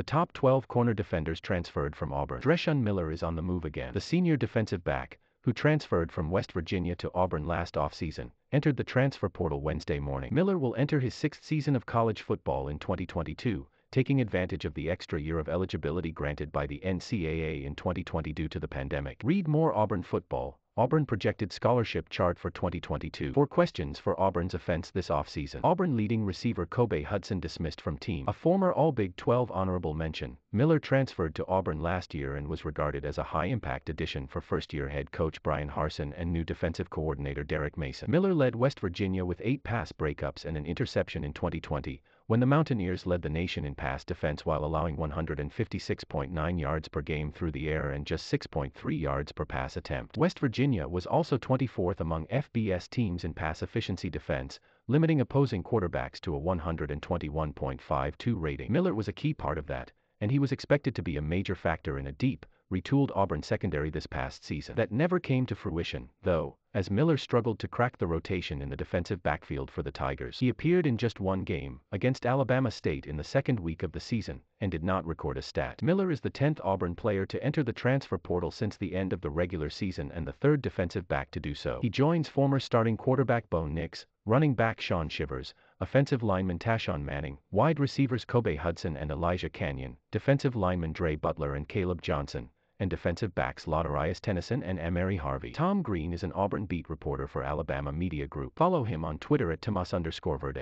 The top 12 corner defenders transferred from Auburn. Dreshun Miller is on the move again. The senior defensive back, who transferred from West Virginia to Auburn last offseason, entered the transfer portal Wednesday morning. Miller will enter his sixth season of college football in 2022, taking advantage of the extra year of eligibility granted by the NCAA in 2020 due to the pandemic. Read more Auburn football, Auburn projected scholarship chart for 2022. Four questions for Auburn's offense this offseason. Auburn leading receiver Kobe Hudson dismissed from team. A former All Big 12 honorable mention, Miller transferred to Auburn last year and was regarded as a high-impact addition for first-year head coach Bryan Harsin and new defensive coordinator Derek Mason. Miller led West Virginia with eight pass breakups and an interception in 2020, when the Mountaineers led the nation in pass defense while allowing 156.9 yards per game through the air and just 6.3 yards per pass attempt. West Virginia was also 24th among FBS teams in pass efficiency defense, limiting opposing quarterbacks to a 121.52 rating. Miller was a key part of that, and he was expected to be a major factor in a deep, retooled Auburn secondary this past season. That never came to fruition, though, as Miller struggled to crack the rotation in the defensive backfield for the Tigers. He appeared in just one game, against Alabama State in the second week of the season, and did not record a stat. Miller is the 10th Auburn player to enter the transfer portal since the end of the regular season and the third defensive back to do so. He joins former starting quarterback Bo Nix, running back Shaun Shivers, offensive lineman Tashawn Manning, wide receivers Kobe Hudson and Elijah Canyon, defensive lineman Dre Butler and Caleb Johnson, and defensive backs Ladarius Tennyson and Ahmari Harvey. Tom Green is an Auburn beat reporter for Alabama Media Group. Follow him on Twitter at Tomas underscore Verde.